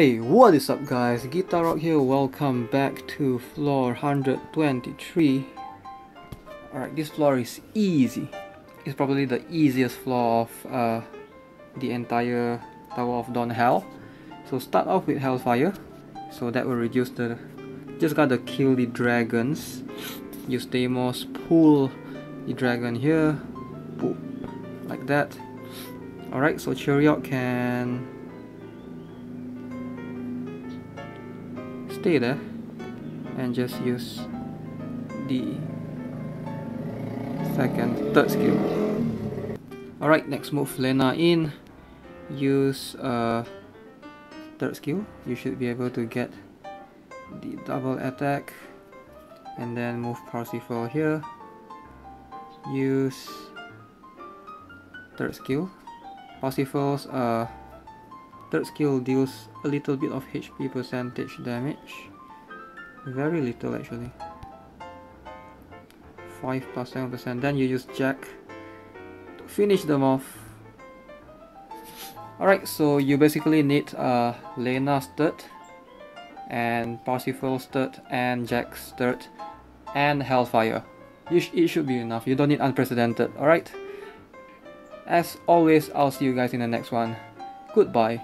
Hey, what is up guys? Guitar Rock here, welcome back to floor 123. Alright, this floor is easy. It's probably the easiest floor of uh, the entire Tower of Dawn Hell. So start off with Hellfire. So that will reduce the... Just gotta kill the dragons. Use Deimos, pull the dragon here. Pull, like that. Alright, so Churyeok can there and just use the second, third skill. Alright, next move Lena in. Use uh, third skill. You should be able to get the double attack and then move Parsifal here. Use third skill. Parsifal's uh, Third skill deals a little bit of HP percentage damage. Very little actually. 5 plus 7%. Then you use Jack to finish them off. Alright, so you basically need uh, Lena's third and Parsifal's third and Jack's third and Hellfire. Sh it should be enough. You don't need unprecedented, alright? As always, I'll see you guys in the next one. Goodbye.